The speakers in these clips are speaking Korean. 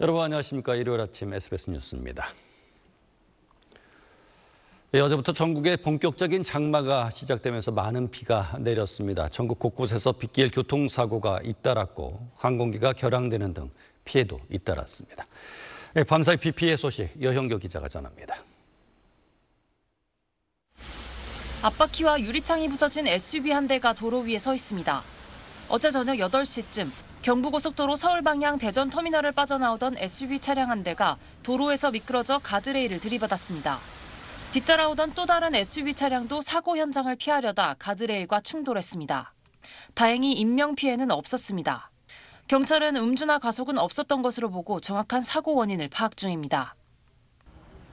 여러분 안녕하십니까. 일요일 아침 SBS 뉴스입니다. 네, 어제부터 전국에 본격적인 장마가 시작되면서 많은 비가 내렸습니다. 전국 곳곳에서 빗길 교통사고가 잇따랐고 항공기가 결항되는 등 피해도 잇따랐습니다. 네, 밤사이 비 피해 소식 여형교 기자가 전합니다. 앞바퀴와 유리창이 부서진 SUV 한 대가 도로 위에 서 있습니다. 어제 저녁 8시쯤 경부고속도로 서울 방향 대전 터미널을 빠져나오던 SUV 차량 한 대가 도로에서 미끄러져 가드레일을 들이받았습니다. 뒤따라오던 또 다른 SUV 차량도 사고 현장을 피하려다 가드레일과 충돌했습니다. 다행히 인명 피해는 없었습니다. 경찰은 음주나 가속은 없었던 것으로 보고 정확한 사고 원인을 파악 중입니다.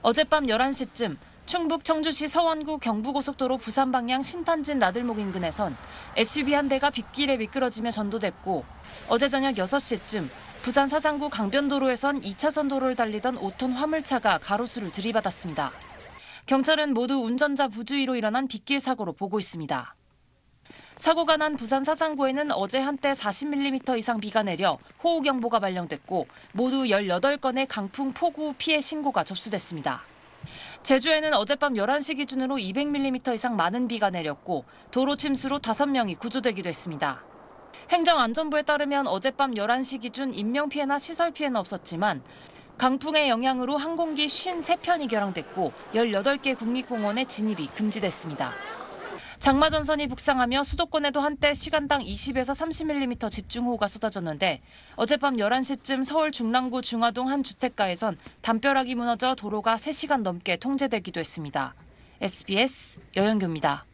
어젯밤 11시쯤 충북 청주시 서원구 경부고속도로 부산 방향 신탄진 나들목 인근에선 SUV 한 대가 빗길에 미끄러지며 전도됐고 어제 저녁 6시쯤 부산 사상구 강변도로에선 2차선 도로를 달리던 5톤 화물차가 가로수를 들이받았습니다. 경찰은 모두 운전자 부주의로 일어난 빗길 사고로 보고 있습니다. 사고가 난 부산 사상구에는 어제 한때 40mm 이상 비가 내려 호우경보가 발령됐고 모두 18건의 강풍 폭우 피해 신고가 접수됐습니다. 제주에는 어젯밤 11시 기준으로 200mm 이상 많은 비가 내렸고 도로 침수로 5명이 구조되기도 했습니다. 행정안전부에 따르면 어젯밤 11시 기준 인명피해나 시설 피해는 없었지만 강풍의 영향으로 항공기 53편이 결항됐고 18개 국립공원의 진입이 금지됐습니다. 장마 전선이 북상하며 수도권에도 한때 시간당 20에서 30mm 집중호우가 쏟아졌는데 어젯밤 11시쯤 서울 중랑구 중화동 한 주택가에선 담벼락이 무너져 도로가 3시간 넘게 통제되기도 했습니다. SBS 여영규입니다.